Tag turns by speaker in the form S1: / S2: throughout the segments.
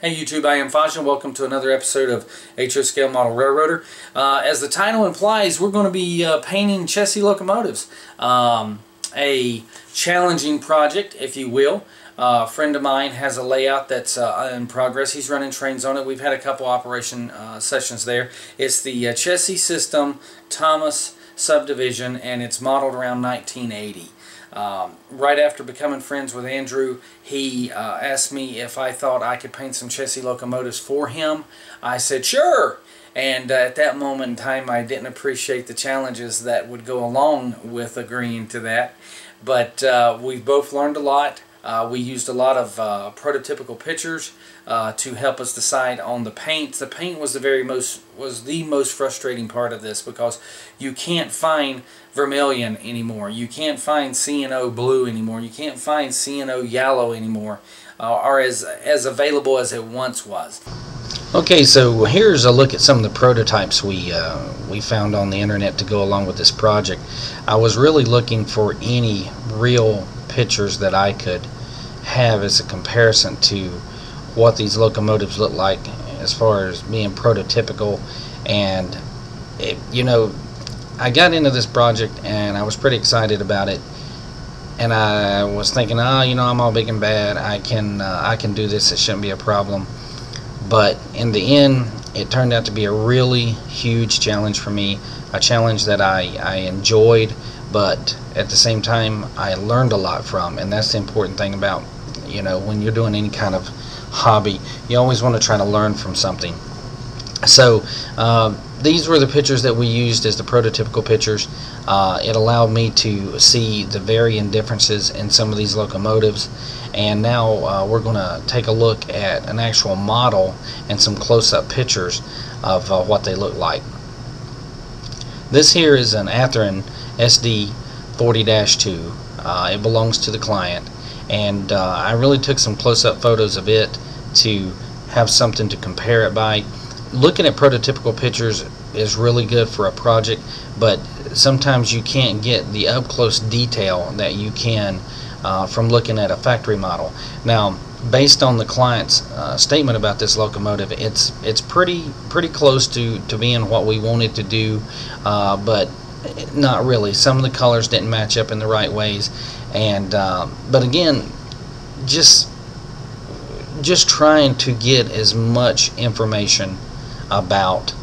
S1: Hey YouTube, I am Fasha. Welcome to another episode of HO Scale Model Railroader. Uh, as the title implies, we're going to be uh, painting Chessie locomotives. Um, a challenging project, if you will. Uh, a friend of mine has a layout that's uh, in progress. He's running trains on it. We've had a couple operation uh, sessions there. It's the uh, Chessie system Thomas subdivision and it's modeled around 1980. Um, right after becoming friends with Andrew, he uh, asked me if I thought I could paint some Chessie locomotives for him. I said, sure. And uh, at that moment in time, I didn't appreciate the challenges that would go along with agreeing to that. But uh, we've both learned a lot. Uh, we used a lot of uh, prototypical pictures uh, to help us decide on the paint. The paint was the very most was the most frustrating part of this because you can't find vermilion anymore. You can't find C&O blue anymore. You can't find C&O yellow anymore, uh, or as as available as it once was.
S2: Okay, so here's a look at some of the prototypes we uh, we found on the internet to go along with this project. I was really looking for any real pictures that I could have as a comparison to what these locomotives look like as far as being prototypical. And it, you know I got into this project and I was pretty excited about it. And I was thinking oh you know I'm all big and bad. I can uh, I can do this. It shouldn't be a problem. But in the end it turned out to be a really huge challenge for me a challenge that I, I enjoyed but at the same time I learned a lot from and that's the important thing about you know when you're doing any kind of hobby you always want to try to learn from something. So uh, these were the pictures that we used as the prototypical pictures. Uh, it allowed me to see the varying differences in some of these locomotives and now uh, we're going to take a look at an actual model and some close-up pictures of uh, what they look like this here is an Athearn SD 40-2. Uh, it belongs to the client and uh, I really took some close-up photos of it to have something to compare it by. Looking at prototypical pictures is really good for a project but sometimes you can't get the up-close detail that you can uh, from looking at a factory model. Now based on the client's uh, statement about this locomotive it's it's pretty pretty close to to being what we wanted to do uh, but not really. Some of the colors didn't match up in the right ways, and um, but again, just just trying to get as much information about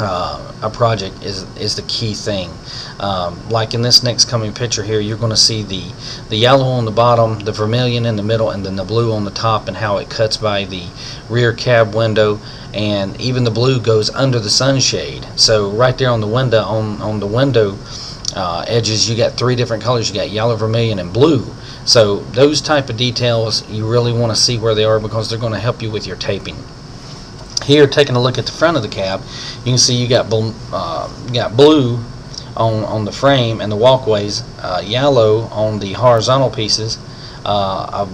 S2: uh, a project is is the key thing. Um, like in this next coming picture here, you're going to see the the yellow on the bottom, the vermilion in the middle, and then the blue on the top, and how it cuts by the rear cab window, and even the blue goes under the sunshade. So right there on the window on on the window uh, edges, you got three different colors. You got yellow, vermilion, and blue. So those type of details you really want to see where they are because they're going to help you with your taping. Here, taking a look at the front of the cab, you can see you got uh, you got blue on on the frame and the walkways, uh, yellow on the horizontal pieces, uh, a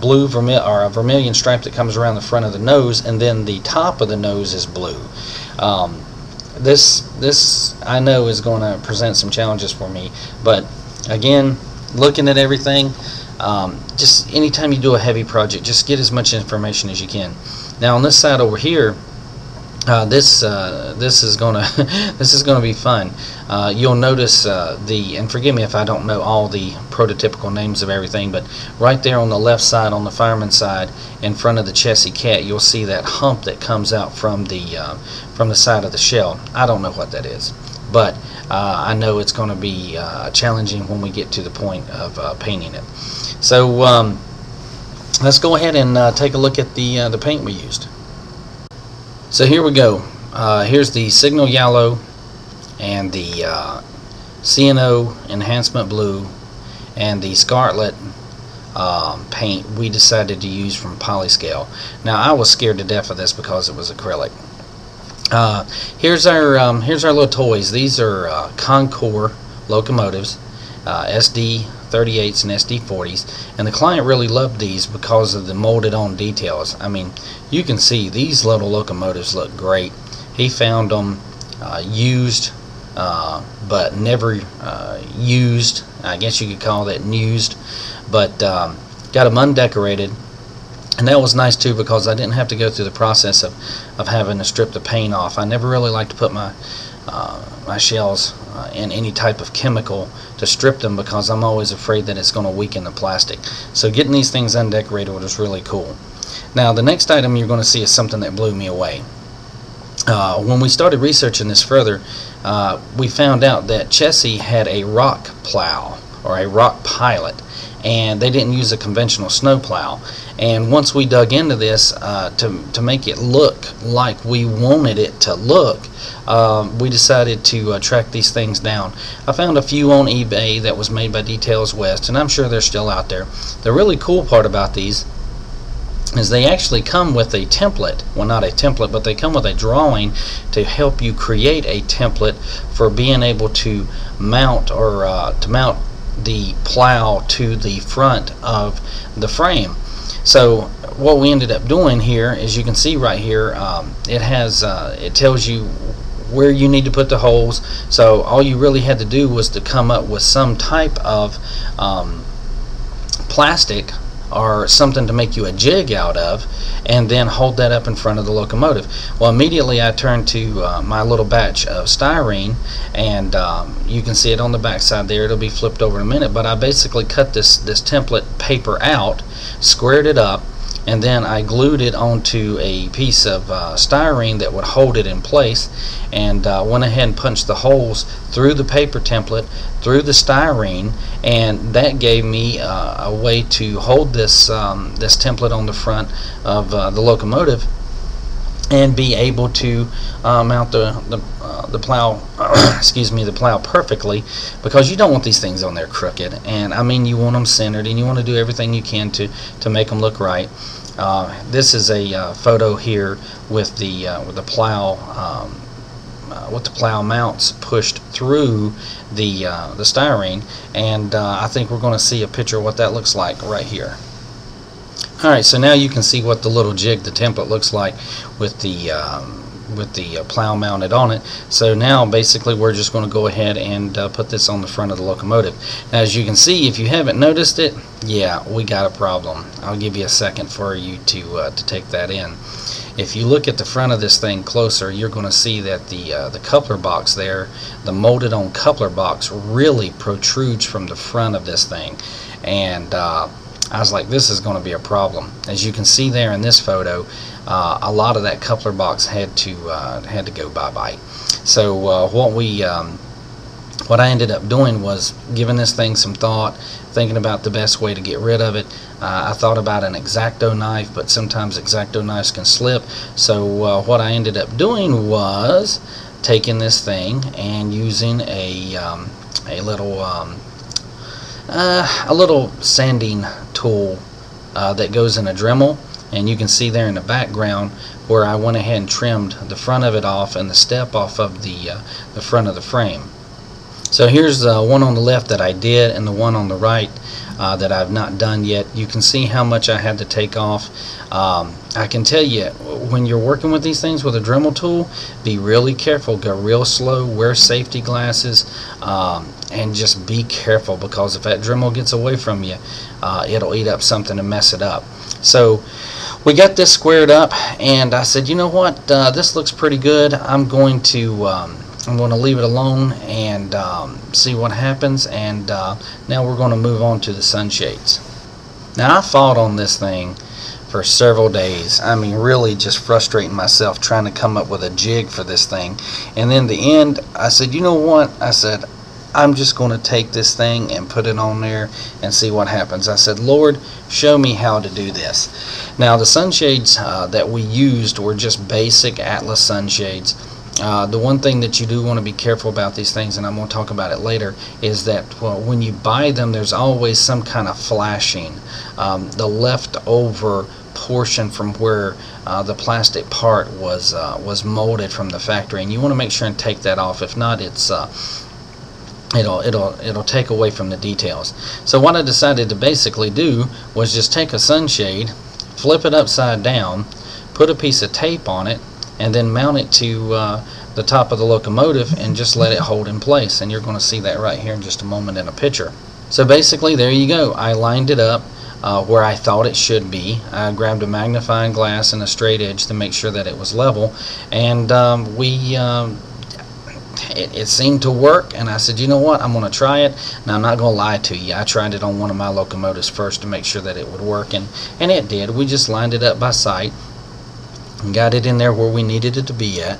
S2: blue vermil or a vermilion stripe that comes around the front of the nose, and then the top of the nose is blue. Um, this this I know is going to present some challenges for me, but again, looking at everything, um, just anytime you do a heavy project, just get as much information as you can. Now on this side over here, uh, this uh, this is gonna this is gonna be fun. Uh, you'll notice uh, the and forgive me if I don't know all the prototypical names of everything, but right there on the left side, on the fireman side, in front of the Chessie cat, you'll see that hump that comes out from the uh, from the side of the shell. I don't know what that is, but uh, I know it's going to be challenging when we get to the point of painting it. So. Um, let's go ahead and uh, take a look at the uh, the paint we used. So here we go. Uh, here's the Signal Yellow and the uh, C&O Enhancement Blue and the Scarlet um, paint we decided to use from Polyscale. Now I was scared to death of this because it was acrylic. Uh, here's our um, here's our little toys. These are uh, locomotives, SD 38s and SD40s and the client really loved these because of the molded on details. I mean you can see these little locomotives look great. He found them uh, used uh, but never uh, used. I guess you could call that used but um, got them undecorated. And that was nice too because I didn't have to go through the process of, of having to strip the paint off. I never really like to put my uh, my shells uh, any type of chemical to strip them because I'm always afraid that it's going to weaken the plastic. So getting these things undecorated was really cool. Now the next item you're going to see is something that blew me away. Uh, when we started researching this further, uh, we found out that Chessie had a rock plow or a rock pilot and they didn't use a conventional snow plow and once we dug into this uh, to, to make it look like we wanted it to look uh, we decided to uh, track these things down. I found a few on eBay that was made by Details West and I'm sure they're still out there. The really cool part about these is they actually come with a template. Well not a template but they come with a drawing to help you create a template for being able to mount or uh, to mount the plow to the front of the frame. So what we ended up doing here, as you can see right here um, it has uh, it tells you where you need to put the holes. So all you really had to do was to come up with some type of um, plastic or something to make you a jig out of and then hold that up in front of the locomotive. Well immediately I turned to uh, my little batch of styrene and um, you can see it on the back side there it'll be flipped over in a minute but I basically cut this this template paper out squared it up and then I glued it onto a piece of uh, styrene that would hold it in place and uh, went ahead and punched the holes through the paper template through the styrene and that gave me uh, a way to hold this um, this template on the front of uh, the locomotive and be able to uh, mount the the, uh, the plow excuse me the plow perfectly because you don't want these things on there crooked. And I mean you want them centered and you want to do everything you can to to make them look right. Uh, this is a uh, photo here with the uh, with the plow um, uh, with the plow mounts pushed through the the styrene. And I think we're going to see a picture of what that looks like right here Alright, so now you can see what the little jig, the template looks like with the um, with the uh, plow mounted on it. So now basically we're just going to go ahead and uh, put this on the front of the locomotive. Now as you can see, if you haven't noticed it, yeah, we got a problem. I'll give you a second for you to, uh, to take that in. If you look at the front of this thing closer, you're going to see that the, uh, the coupler box there, the molded on coupler box really protrudes from the front of this thing. And uh, I was like, this is going to be a problem. As you can see there in this photo, uh, a lot of that coupler box had to uh, had to go bye-bye. So uh, what we um, what I ended up doing was giving this thing some thought, thinking about the best way to get rid of it. Uh, I thought about an X-Acto knife, but sometimes X-Acto knives can slip. So uh, what I ended up doing was taking this thing and using a um, a little um, uh, a little sanding tool uh, that goes in a Dremel and you can see there in the background where I went ahead and trimmed the front of it off and the step off of the, uh, the front of the frame. So here's the one on the left that I did and the one on the right uh, that I've not done yet. You can see how much I had to take off. Um, I can tell you, when you're working with these things with a Dremel tool, be really careful, go real slow, wear safety glasses, um, and just be careful because if that Dremel gets away from you, uh, it'll eat up something and mess it up. So we got this squared up and I said, you know what, uh, this looks pretty good. I'm going to um, I'm going to leave it alone and um, see what happens and uh, now we're going to move on to the sunshades. Now I fought on this thing for several days. I mean really just frustrating myself trying to come up with a jig for this thing and then the end I said you know what I said I'm just going to take this thing and put it on there and see what happens. I said, Lord, show me how to do this. Now, the sunshades uh, that we used were just basic Atlas sunshades. Uh, the one thing that you do want to be careful about these things, and I'm going to talk about it later, is that well, when you buy them, there's always some kind of flashing. Um, the leftover portion from where uh, the plastic part was uh, was molded from the factory, and you want to make sure and take that off. If not, it's uh, it'll it'll it'll take away from the details. So what I decided to basically do was just take a sunshade, flip it upside down, put a piece of tape on it, and then mount it to uh, the top of the locomotive and just let it hold in place and you're going to see that right here in just a moment in a picture so basically there you go I lined it up uh, where I thought it should be. I grabbed a magnifying glass and a straight edge to make sure that it was level, and um, we. Um, it, it, seemed to work and I said you know what? I'm gonna try it. Now I'm not gonna lie to you. I tried it on one of my locomotives first to make sure that it would work and and it did. We just lined it up by sight and got it in there where we needed it to be at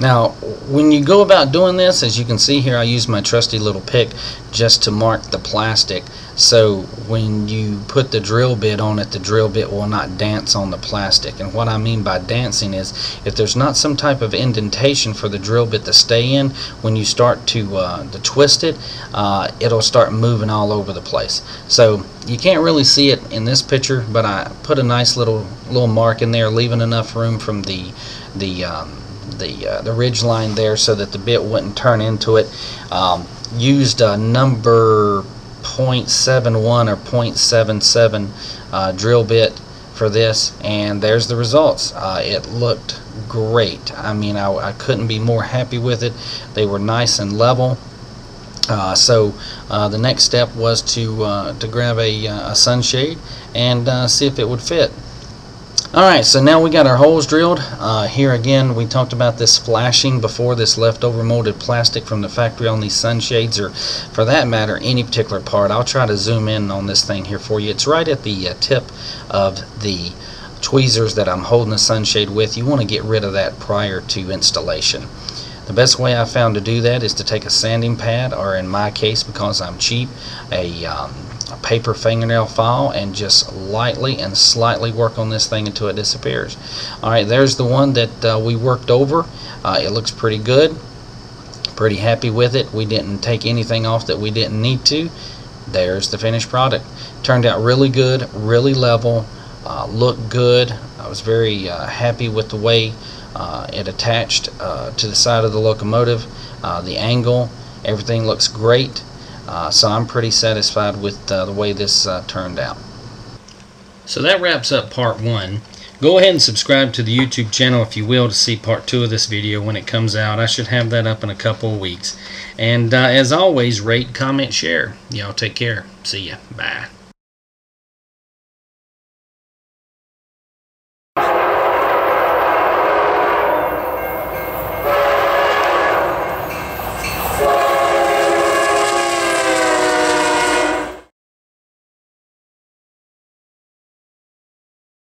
S2: now, when you go about doing this, as you can see here, I use my trusty little pick just to mark the plastic. So when you put the drill bit on it, the drill bit will not dance on the plastic. And what I mean by dancing is if there's not some type of indentation for the drill bit to stay in, when you start to, uh, to twist it, uh, it'll start moving all over the place. So you can't really see it in this picture, but I put a nice little little mark in there, leaving enough room from the the um, the uh, the ridge line there so that the bit wouldn't turn into it. Um, used a number 0.71 or 0.77 uh, drill bit for this and there's the results. Uh, it looked great. I mean I, I, couldn't be more happy with it. They were nice and level. Uh, so uh, the next step was to uh, to grab a, uh, a sunshade and see if it would fit. Alright, so now we got our holes drilled. Uh, here again, we talked about this flashing before, this leftover molded plastic from the factory on these sunshades, or for that matter, any particular part. I'll try to zoom in on this thing here for you. It's right at the uh, tip of the tweezers that I'm holding the sunshade with. You want to get rid of that prior to installation. The best way I found to do that is to take a sanding pad, or in my case, because I'm cheap, a um, a paper fingernail file and just lightly and slightly work on this thing until it disappears. Alright, there's the one that uh, we worked over. Uh, it looks pretty good. Pretty happy with it. We didn't take anything off that we didn't need to. There's the finished product. Turned out really good, really level, uh, looked good. I was very uh, happy with the way uh, it attached uh, to the side of the locomotive. the angle, everything looks great. Uh, so I'm pretty satisfied with uh, the way this uh, turned out. So that wraps up part one. Go ahead and subscribe to the YouTube channel if you will to see part two of this video when it comes out. I should have that up in a couple of weeks. And uh, as always, rate, comment, share. Y'all take care. See ya. Bye.